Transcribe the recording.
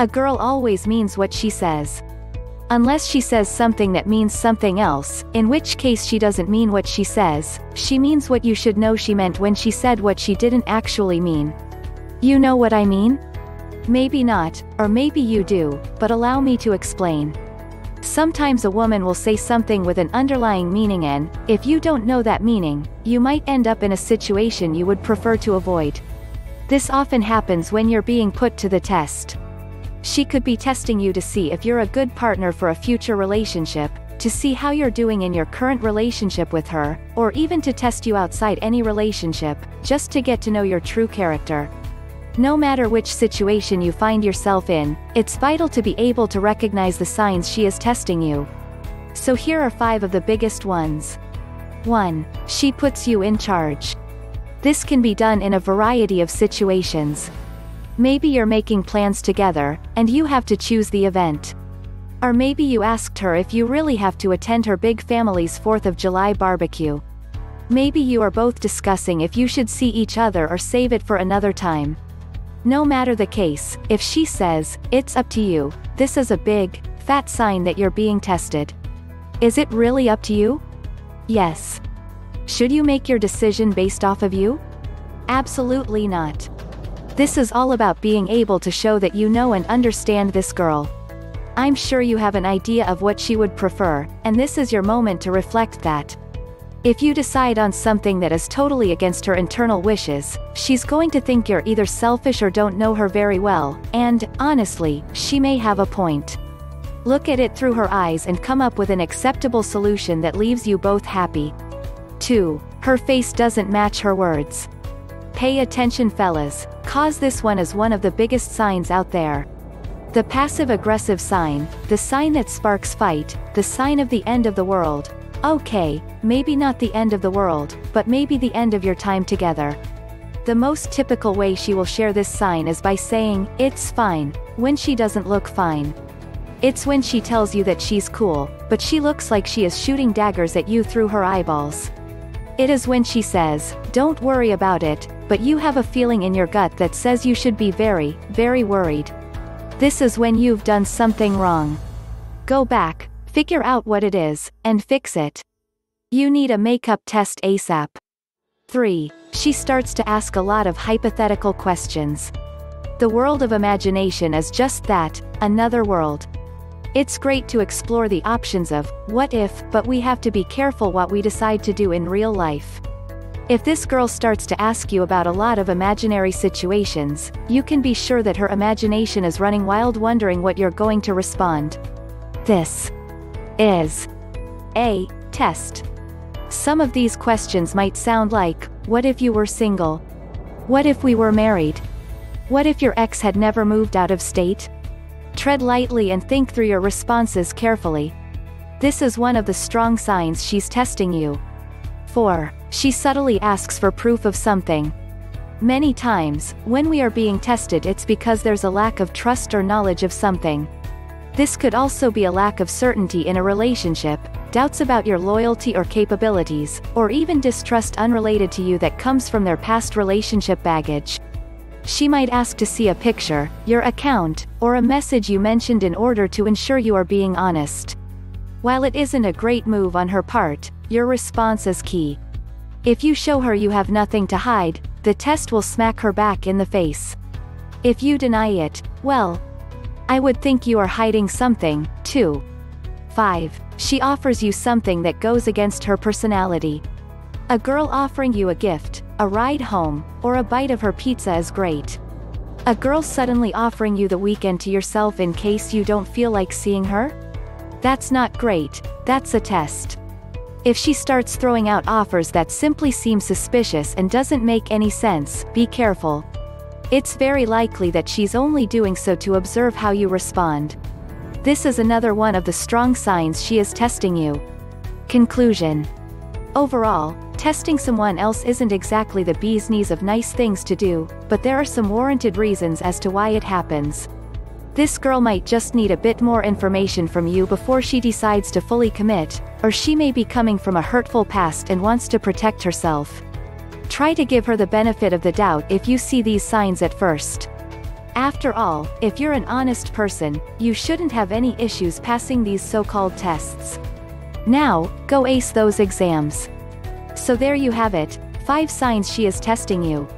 A girl always means what she says. Unless she says something that means something else, in which case she doesn't mean what she says, she means what you should know she meant when she said what she didn't actually mean. You know what I mean? Maybe not, or maybe you do, but allow me to explain. Sometimes a woman will say something with an underlying meaning and, if you don't know that meaning, you might end up in a situation you would prefer to avoid. This often happens when you're being put to the test. She could be testing you to see if you're a good partner for a future relationship, to see how you're doing in your current relationship with her, or even to test you outside any relationship, just to get to know your true character. No matter which situation you find yourself in, it's vital to be able to recognize the signs she is testing you. So here are five of the biggest ones. 1. She puts you in charge. This can be done in a variety of situations. Maybe you're making plans together, and you have to choose the event. Or maybe you asked her if you really have to attend her big family's 4th of July barbecue. Maybe you are both discussing if you should see each other or save it for another time. No matter the case, if she says, it's up to you, this is a big, fat sign that you're being tested. Is it really up to you? Yes. Should you make your decision based off of you? Absolutely not. This is all about being able to show that you know and understand this girl. I'm sure you have an idea of what she would prefer, and this is your moment to reflect that. If you decide on something that is totally against her internal wishes, she's going to think you're either selfish or don't know her very well, and, honestly, she may have a point. Look at it through her eyes and come up with an acceptable solution that leaves you both happy. 2. Her face doesn't match her words. Pay attention fellas, cause this one is one of the biggest signs out there. The passive-aggressive sign, the sign that sparks fight, the sign of the end of the world, Okay, maybe not the end of the world, but maybe the end of your time together. The most typical way she will share this sign is by saying, it's fine, when she doesn't look fine. It's when she tells you that she's cool, but she looks like she is shooting daggers at you through her eyeballs. It is when she says, don't worry about it, but you have a feeling in your gut that says you should be very, very worried. This is when you've done something wrong. Go back, Figure out what it is, and fix it. You need a makeup test ASAP. 3. She starts to ask a lot of hypothetical questions. The world of imagination is just that, another world. It's great to explore the options of, what if, but we have to be careful what we decide to do in real life. If this girl starts to ask you about a lot of imaginary situations, you can be sure that her imagination is running wild wondering what you're going to respond. This is a test. Some of these questions might sound like, what if you were single? What if we were married? What if your ex had never moved out of state? Tread lightly and think through your responses carefully. This is one of the strong signs she's testing you. 4. She subtly asks for proof of something. Many times, when we are being tested it's because there's a lack of trust or knowledge of something. This could also be a lack of certainty in a relationship, doubts about your loyalty or capabilities, or even distrust unrelated to you that comes from their past relationship baggage. She might ask to see a picture, your account, or a message you mentioned in order to ensure you are being honest. While it isn't a great move on her part, your response is key. If you show her you have nothing to hide, the test will smack her back in the face. If you deny it, well, I would think you are hiding something, too. 5. She offers you something that goes against her personality. A girl offering you a gift, a ride home, or a bite of her pizza is great. A girl suddenly offering you the weekend to yourself in case you don't feel like seeing her? That's not great, that's a test. If she starts throwing out offers that simply seem suspicious and doesn't make any sense, be careful. It's very likely that she's only doing so to observe how you respond. This is another one of the strong signs she is testing you. Conclusion. Overall, testing someone else isn't exactly the bee's knees of nice things to do, but there are some warranted reasons as to why it happens. This girl might just need a bit more information from you before she decides to fully commit, or she may be coming from a hurtful past and wants to protect herself. Try to give her the benefit of the doubt if you see these signs at first. After all, if you're an honest person, you shouldn't have any issues passing these so-called tests. Now, go ace those exams. So there you have it, 5 signs she is testing you.